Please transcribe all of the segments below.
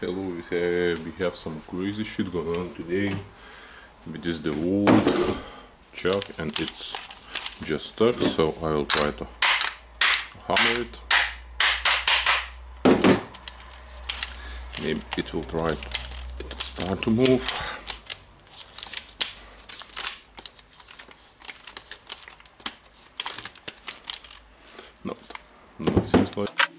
Hello, we have, we have some crazy shit going on today. It is the old chuck and it's just stuck, so I will try to hammer it. Maybe it will try to start to move. No, no, it seems like.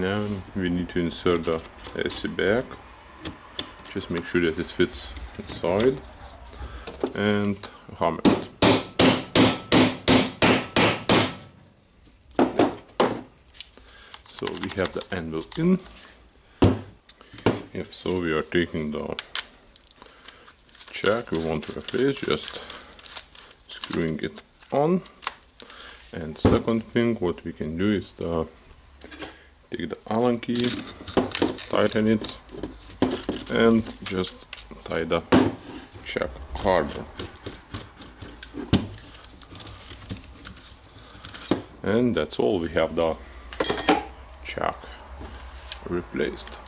Now we need to insert the AC back. Just make sure that it fits inside and hammer it. So we have the anvil in. Yep, so we are taking the chuck we want to replace, just screwing it on. And second thing what we can do is the take the allen key tighten it and just tie the chuck harder and that's all. We have the chuck replaced